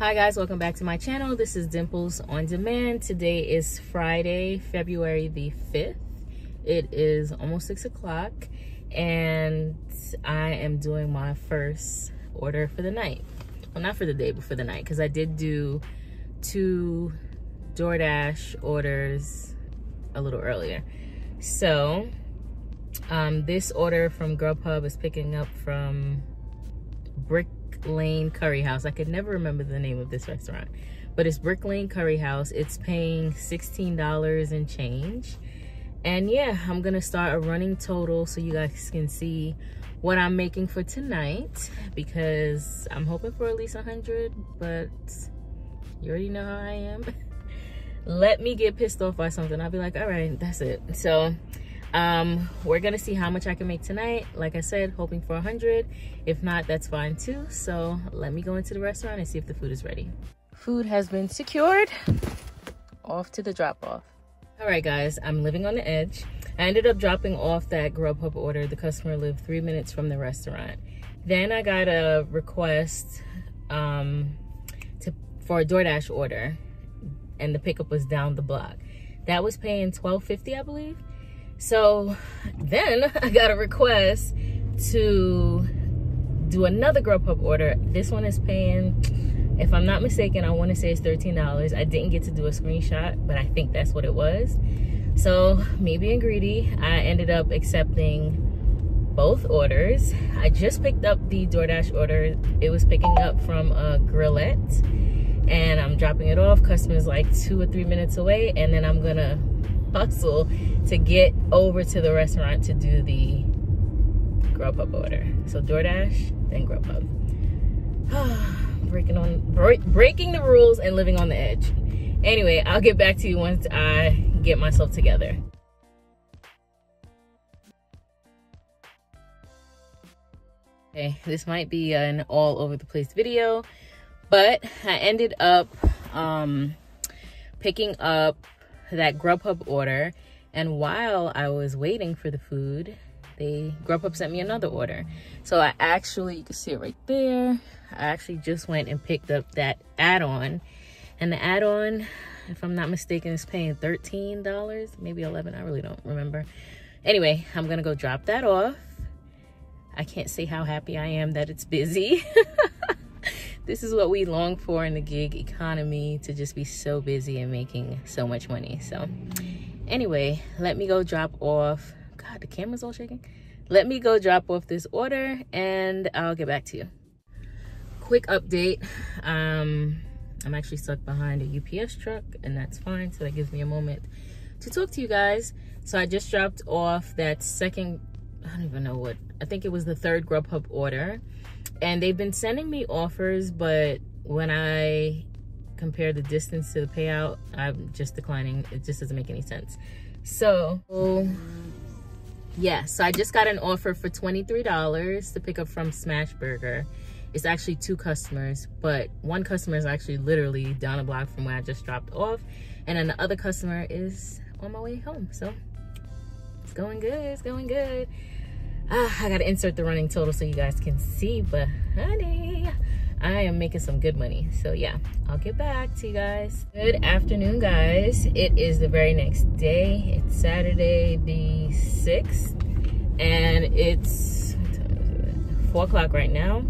Hi guys, welcome back to my channel. This is Dimples on Demand. Today is Friday, February the 5th. It is almost six o'clock and I am doing my first order for the night. Well, not for the day, but for the night because I did do two DoorDash orders a little earlier. So um, this order from Grubhub is picking up from Brick Lane Curry House. I could never remember the name of this restaurant, but it's Brick Lane Curry House. It's paying $16 and change. And yeah, I'm gonna start a running total so you guys can see what I'm making for tonight because I'm hoping for at least 100, but you already know how I am. Let me get pissed off by something. I'll be like, all right, that's it. So um we're gonna see how much i can make tonight. Like i said hoping for 100 if not that's fine too. So let me go into the restaurant and see if the food is ready. Food has been secured. Off to the drop off all right guys i'm living on the edge. I ended up dropping off that grubhub order. The customer lived three minutes from the restaurant. Then i got a request um to for a doordash order and the pickup was down the block. That was paying 12.50 i believe so then I got a request to do another Grubhub order. This one is paying, if I'm not mistaken, I want to say it's $13. I didn't get to do a screenshot, but I think that's what it was. So me being greedy, I ended up accepting both orders. I just picked up the DoorDash order. It was picking up from a grillette and I'm dropping it off. Customer's like two or three minutes away and then I'm gonna hustle to get over to the restaurant to do the Grubhub order. So DoorDash, then Grubhub. breaking on break, breaking the rules and living on the edge. Anyway, I'll get back to you once I get myself together. Okay, this might be an all over the place video, but I ended up um, picking up that Grubhub order. And while I was waiting for the food, they Grubhub sent me another order. So I actually, you can see it right there. I actually just went and picked up that add-on. And the add-on, if I'm not mistaken, is paying $13, maybe 11 I really don't remember. Anyway, I'm gonna go drop that off. I can't say how happy I am that it's busy. this is what we long for in the gig economy to just be so busy and making so much money. So anyway let me go drop off. God the camera's all shaking. Let me go drop off this order and i'll get back to you. Quick update. Um i'm actually stuck behind a ups truck and that's fine. So that gives me a moment to talk to you guys. So i just dropped off that second i don't even know what i think it was the third grubhub order and they've been sending me offers but when i compare the distance to the payout i'm just declining. It just doesn't make any sense. So yeah so i just got an offer for 23 dollars to pick up from smash burger. It's actually two customers but one customer is actually literally down a block from where i just dropped off and then the other customer is on my way home. So it's going good it's going good Ah, I gotta insert the running total so you guys can see, but honey, I am making some good money. So yeah, I'll get back to you guys. Good afternoon, guys. It is the very next day. It's Saturday the 6th, and it's four o'clock right now.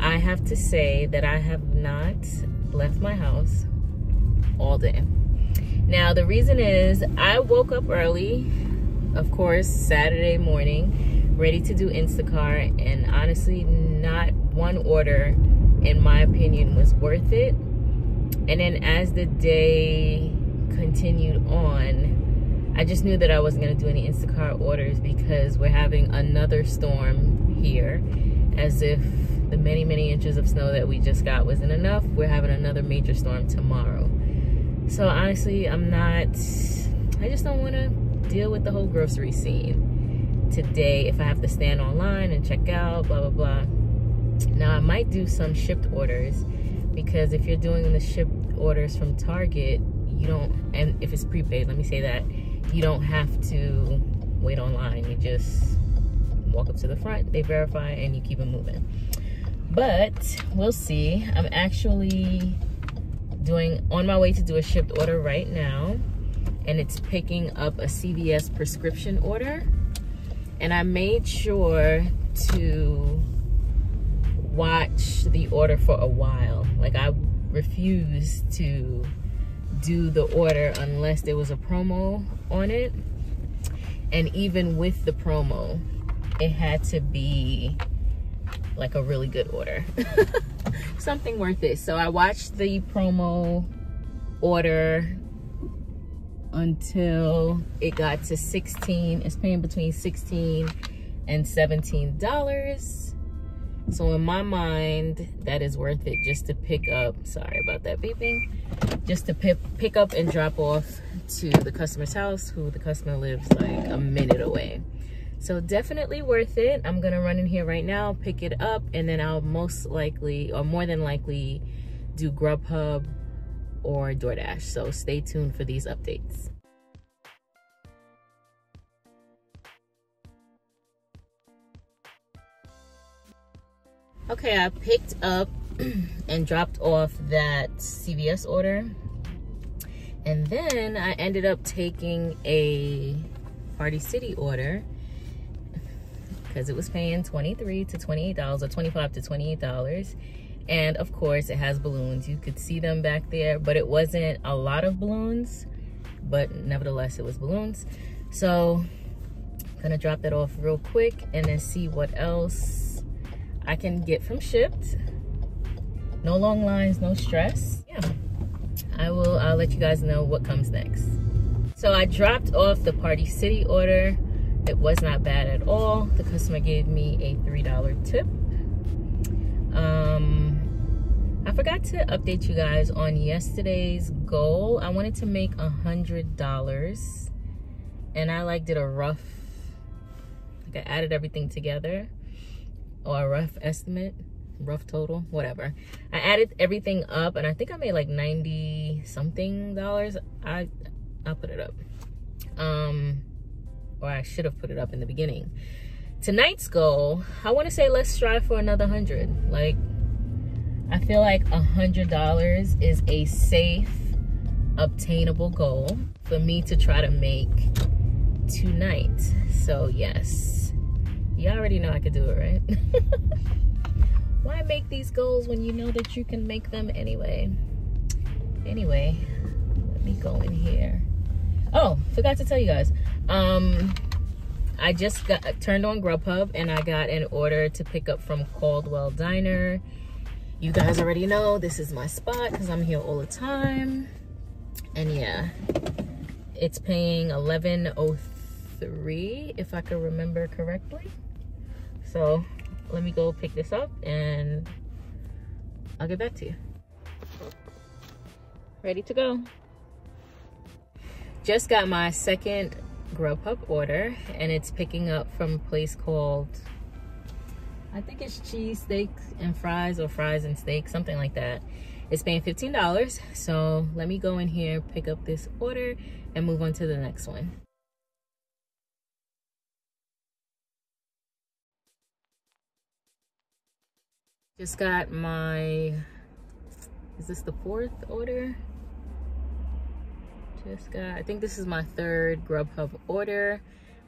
I have to say that I have not left my house all day. Now, the reason is I woke up early, of course, Saturday morning ready to do Instacart and honestly not one order in my opinion was worth it. And then as the day continued on, I just knew that I wasn't to do any Instacart orders because we're having another storm here as if the many, many inches of snow that we just got wasn't enough. We're having another major storm tomorrow. So honestly, I'm not, I just don't want to deal with the whole grocery scene today if I have to stand online and check out, blah, blah, blah. Now, I might do some Shipt orders because if you're doing the Shipt orders from Target, you don't, and if it's prepaid, let me say that, you don't have to wait online. You just walk up to the front, they verify, and you keep it moving. but we'll see. I'm actually doing on my way to do a Shipt order right now and it's picking up a CVS prescription order and I made sure to watch the order for a while. Like I refused to do the order unless there was a promo on it. And even with the promo it had to be like a really good order. Something worth it. So i watched the promo order until it got to 16 it's paying between 16 and 17 dollars. So in my mind that is worth it just to pick up sorry about that beeping just to pick pick up and drop off to the customer's house who the customer lives like a minute away. So definitely worth it. I'm gonna run in here right now pick it up and then i'll most likely or more than likely do grubhub or doordash. So stay tuned for these updates. Okay i picked up and dropped off that cvs order. And then i ended up taking a party city order because it was paying 23 to 28 dollars or 25 to 28 dollars and of course it has balloons. You could see them back there but it wasn't a lot of balloons. But nevertheless it was balloons. So gonna drop that off real quick and then see what else I can get from Shipt. No long lines no stress. Yeah. I will I'll let you guys know what comes next. So I dropped off the Party City order. It was not bad at all. The customer gave me a $3 tip. Um, I forgot to update you guys on yesterday's goal. I wanted to make a $100 and I like did a rough, like I added everything together or a rough estimate rough total whatever i added everything up and i think i made like 90 something dollars i i'll put it up um or I should have put it up in the beginning. Tonight's goal, I want to say let's strive for another hundred. Like, I feel like a hundred dollars is a safe, obtainable goal for me to try to make tonight. So yes, you already know I could do it, right? Why make these goals when you know that you can make them anyway? Anyway, let me go in here. Oh, forgot to tell you guys. Um, I just got turned on Grubhub and I got an order to pick up from Caldwell Diner. You guys already know this is my spot because I'm here all the time. And yeah, it's paying 11.03 if I can remember correctly. So let me go pick this up and I'll get back to you. Ready to go just got my second Grubhub order and it's picking up from a place called, I think it's cheese steaks and fries or fries and steak, something like that. It's paying $15. So let me go in here, pick up this order and move on to the next one. Just got my, is this the fourth order? just got i think this is my third grubhub order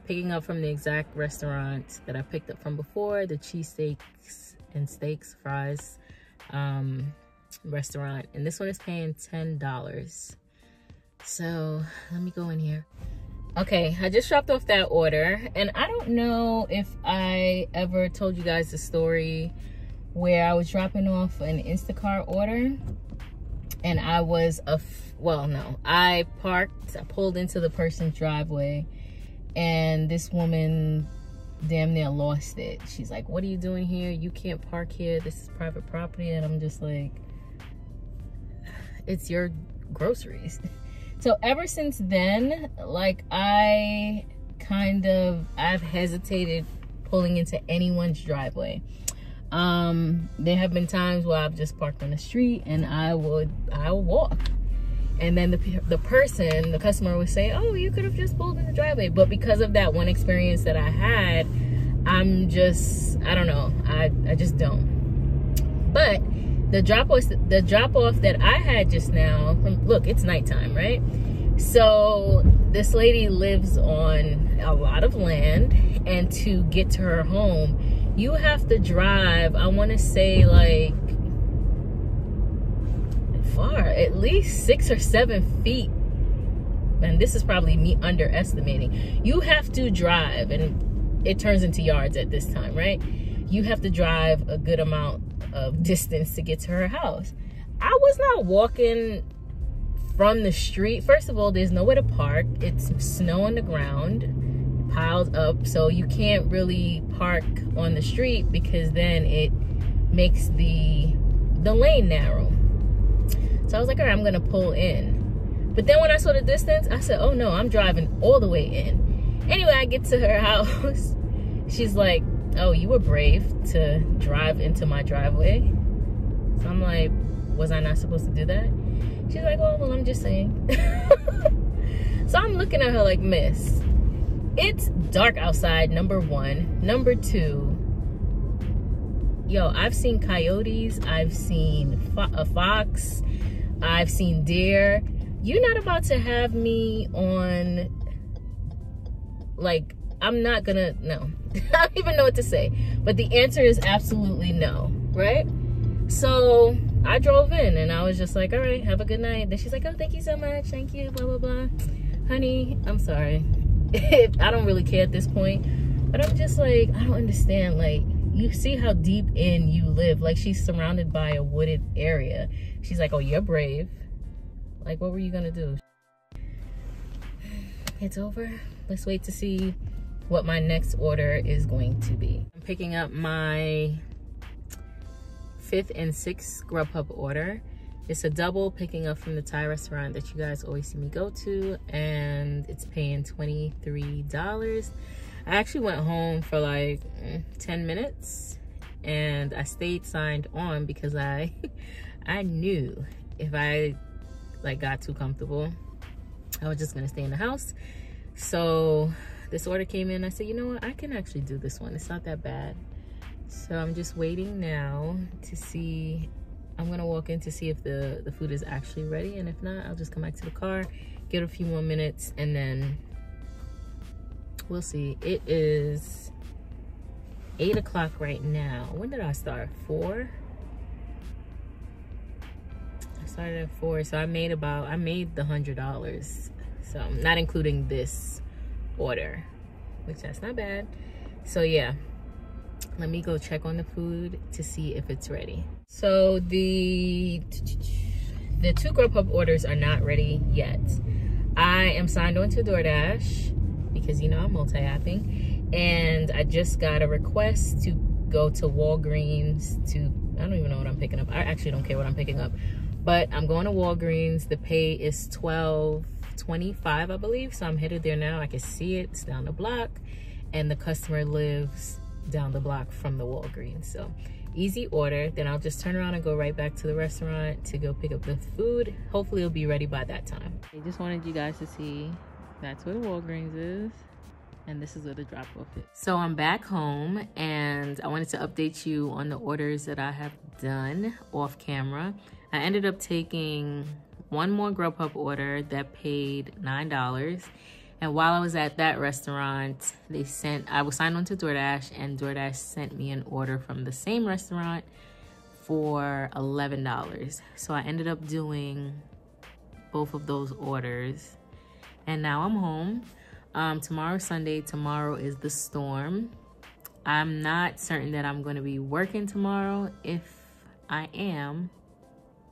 picking up from the exact restaurant that i picked up from before the cheesesteaks and steaks fries um, restaurant. And this one is paying ten dollars. So let me go in here. Okay i just dropped off that order and i don't know if i ever told you guys the story where i was dropping off an instacart order and I was a well no I parked I pulled into the person's driveway and this woman damn near lost it. She's like what are you doing here? You can't park here. This is private property. And I'm just like it's your groceries. So ever since then like I kind of I've hesitated pulling into anyone's driveway. Um there have been times where i've just parked on the street and i would i will walk and then the the person the customer would say oh you could have just pulled in the driveway. But because of that one experience that i had i'm just i don't know. I i just don't. But the drop off the drop off that I had just now, look, it's nighttime, right? So this lady lives on a lot of land and to get to her home, you have to drive, I want to say like far, at least six or seven feet. And this is probably me underestimating. You have to drive and it turns into yards at this time, right? You have to drive a good amount of distance to get to her house. I was not walking from the street. First of all, there's nowhere to park. It's snow on the ground, piled up. So you can't really park on the street because then it makes the the lane narrow. So I was like, all right, I'm gonna pull in. But then when I saw the distance, I said, oh no, I'm driving all the way in. Anyway, I get to her house. She's like, oh, you were brave to drive into my driveway. So I'm like, was I not supposed to do that? She's like, oh, well, I'm just saying. so I'm looking at her like, miss, it's dark outside, number one. Number two, yo, I've seen coyotes. I've seen fo a fox. I've seen deer. You're not about to have me on, like, I'm not gonna, no. I don't even know what to say. But the answer is absolutely no, right? So I drove in and I was just like, all right, have a good night. Then she's like, oh, thank you so much. Thank you, blah, blah, blah. Honey, I'm sorry. I don't really care at this point. But I'm just like, I don't understand. Like, you see how deep in you live. Like, she's surrounded by a wooded area. She's like, oh, you're brave. Like, what were you to do? It's over. Let's wait to see what my next order is going to be. I'm picking up my fifth and sixth Grubhub order. It's a double picking up from the Thai restaurant that you guys always see me go to and it's paying $23. I actually went home for like mm, 10 minutes and I stayed signed on because I I knew if I like got too comfortable I was just gonna stay in the house. So this order came in. I said you know what? I can actually do this one. It's not that bad. So I'm just waiting now to see, I'm gonna walk in to see if the, the food is actually ready. And if not, I'll just come back to the car, get a few more minutes and then we'll see. It is eight o'clock right now. When did I start? Four? I started at four, so I made about, I made the hundred dollars. So not including this order, which that's not bad. So yeah, let me go check on the food to see if it's ready so the the two grubhub orders are not ready yet i am signed on to doordash because you know i'm multi-apping and i just got a request to go to walgreens to i don't even know what i'm picking up i actually don't care what i'm picking up but i'm going to walgreens the pay is 12 25 i believe so i'm headed there now i can see it it's down the block and the customer lives down the block from the Walgreens. So easy order. Then I'll just turn around and go right back to the restaurant to go pick up the food. Hopefully it'll be ready by that time. I just wanted you guys to see that's where the Walgreens is. And this is where the drop off is. So I'm back home and I wanted to update you on the orders that I have done off camera. I ended up taking one more Grubhub order that paid $9 and while I was at that restaurant, they sent, I was signed on to DoorDash and DoorDash sent me an order from the same restaurant for $11. So I ended up doing both of those orders. And now I'm home. Um, tomorrow Sunday, tomorrow is the storm. I'm not certain that I'm going to be working tomorrow. If I am,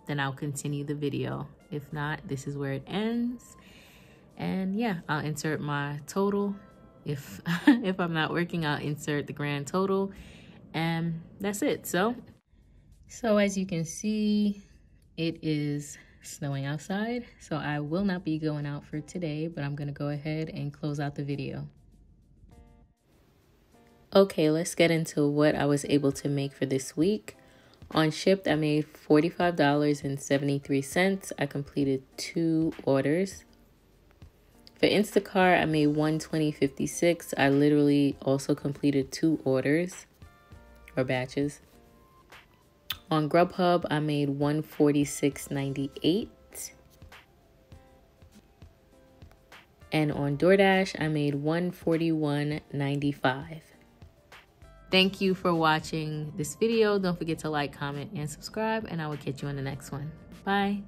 then I'll continue the video. If not, this is where it ends and yeah i'll insert my total if if i'm not working i'll insert the grand total and that's it so so as you can see it is snowing outside so i will not be going out for today but i'm gonna go ahead and close out the video okay let's get into what i was able to make for this week on Shipt, I made $45.73. I completed two orders. For Instacart, I made 120.56. I literally also completed two orders or batches. On Grubhub, I made 146.98. And on DoorDash, I made 141.95. Thank you for watching this video. Don't forget to like, comment, and subscribe, and I will catch you on the next one. Bye.